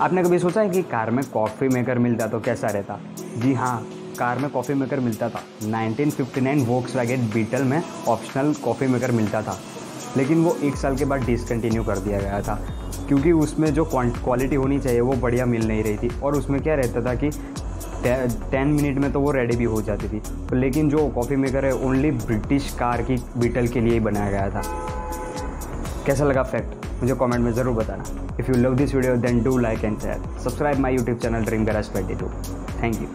आपने कभी सोचा है कि कार में कॉफ़ी मेकर मिलता तो कैसा रहता? जी हाँ कार में कॉफ़ी मेकर मिलता था। 1959 वोक्स वैगन बीटल में ऑप्शनल कॉफ़ी मेकर मिलता था। लेकिन वो एक साल के बाद डिसकंटिन्यू कर दिया गया था। क्योंकि उसमें जो क्वालिटी होनी चाहिए, वो बढ़िया मिल नहीं रही थी। और उसमें क्या रहता था कि टेन मिनट में तो वो रेडी भी हो जाती थी। लेकिन जो कॉफ़ी मेकर है ओनली ब्रिटिश कार की बीटल के लिए ही बनाया गया था। कैसा लगा फैक्ट मुझे कमेंट में ज़रूर बताना। If you love this video then do like and share subscribe my YouTube channel Dream Garage twenty two thank you